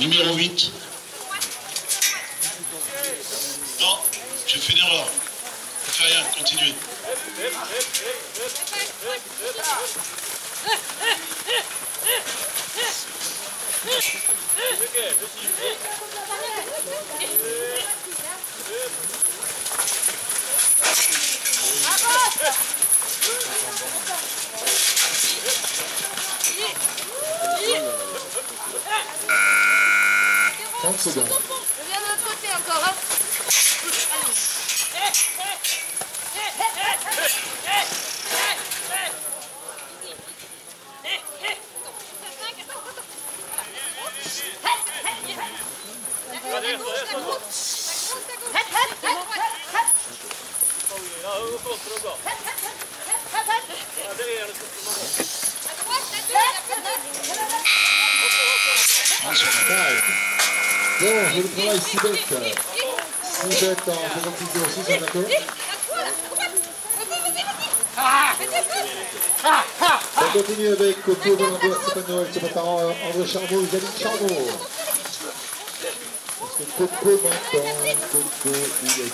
Numéro 8. Non, j'ai fait une erreur. Ne fais rien, continuez. Trente secondes. Je viens de l'autre côté encore. Hein. Five. Bon, je le travaille 6 bêtes. 6 bêtes en 66 jours, 6 en d'accord On continue avec Coco Valendois, Stéphane Noël, ses parents, André Charbot, Janine Charbot. Coco maintenant, Coco, il est...